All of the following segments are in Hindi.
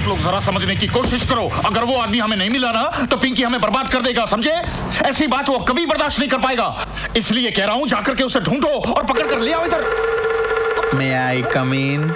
आप लोग जरा समझने की कोशिश करो। अगर वो आदमी हमें नहीं मिला ना तो पिंकी हमें बर्बाद कर देगा, समझे? ऐसी बात वो कभी बर्दाश्त नहीं कर पाएगा। इसलिए कह रहा हूँ, जाकर के उसे ढूंढो और पकड़ कर ले आओ इधर। मैं आई कमीन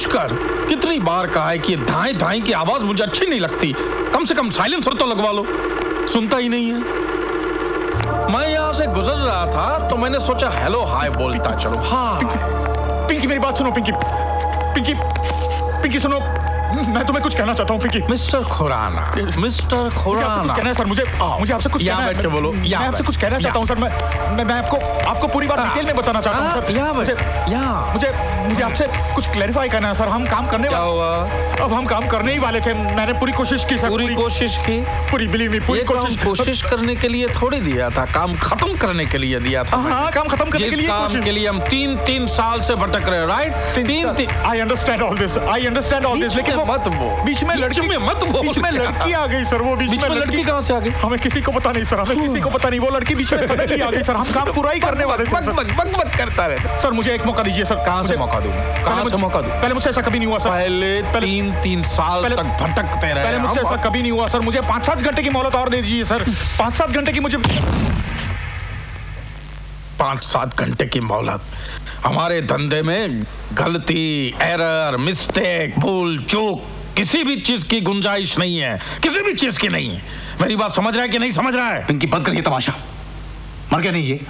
पुष्कर कितनी बार कहा है कि धाएँ धाएँ की आवाज़ मुझे अच्छी नहीं लगती। कम से कम साइलेंसर तो लगवा लो। सुनता ही नहीं है। मैं यहाँ से गुजर रहा था तो मैंने सोचा हेलो हाय बोलता चलो। हाँ। पिंकी, मेरी बात सुनो, पिंकी। पिंकी पिंकी सुनो। मैं तुम्हें कुछ कहना चाहता हूँ मिस्टर खुराना मिस्टर कुछ खुराना। कहना है सर? मुझे मुझे आपसे कुछ कहना है। बोलो, मैं आपसे कुछ कहना चाहता हूँ सर। मैं मैं मैं आपको आपको पूरी बात हाँ। डिटेल में बताना चाहता हूँ हाँ, सर। यहाँ मुझे यहाँ। मुझे मुझे आपसे कुछ क्लैरिफाई करना है सर। हम काम करने क्या हुआ? अब हम काम करने ही वाले थे। मैंने पूरी कोशिश की सर। पूरी कोशिश की? पूरी बिलीव मी पूरी कोशिश कोशिश करने के लिए थोड़ी दिया था काम खत्म करने के लिए दिया था। हाँ, काम खत्म करने के लिए काम के लिए हम तीन तीन साल से भटक रहे राइट तीन तीन I understand all this I understand all this लेकिन में मत बोल। बीच में लड़की में मत बोल। बीच में लड़की आ गई सर वो बीच, बीच में लड़की कहाँ से आ गई हमें किसी को पता नहीं सर हमें किसी को पता नहीं वो लड़की बीच में सडनली आ गई सर हम काम पूरा ही करने वाले थे बक सर। बक बक करता रहता सर मुझे एक मौका दीजिए सर कहाँ से मौका दूँ? कहाँ से मौका दूँ? पहले मुझसे ऐसा कभी नहीं हुआ सर पहले पहले- तीन तीन साल तक भटकते रहे पहले मुझसे ऐसा कभी नहीं हुआ सर मुझे पाँच सात घंटे की मोहलत और दे दीजिए सर पाँच सात घंटे की मुझे पाँच सात घंटे की मोहलत। हमारे धंधे में गलती एरर मिस्टेक भूल चूक किसी भी चीज़ की गुंजाइश नहीं है। किसी भी चीज़ की नहीं है। मेरी बात समझ रहा है कि नहीं समझ रहा है? पिंकी बंद करिए तमाशा। मर गया नहीं ये।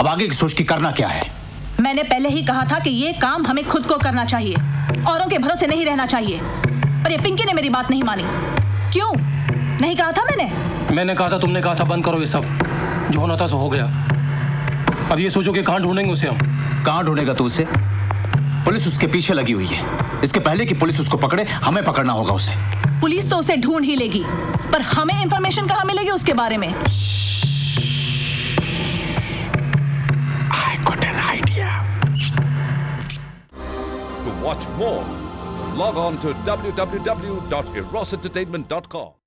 अब आगे की सोच की करना क्या है? मैंने पहले ही कहा था कि ये काम हमें खुद को करना चाहिए। औरों के भरोसे नहीं रहना चाहिए। पर ये पिंकी ने मेरी बात नहीं मानी। क्यों? नहीं कहा था मैंने? मैंने कहा था तुमने कहा था बंद करो ये सब। जो होना था सो हो गया। अब ये सोचो कि कहाँ ढूंढेंगे उसे हम? कहाँ ढूंढेगा तू उसे? पुलिस उसके पीछे लगी हुई है। इसके पहले कि पुलिस उसको पकड़े हमें पकड़ना होगा उसे। पुलिस तो उसे ढूंढ ही लेगी पर हमें इंफॉर्मेशन कहाँ मिलेगी उसके बारे में. To watch more, log on to www.erosentertainment.com.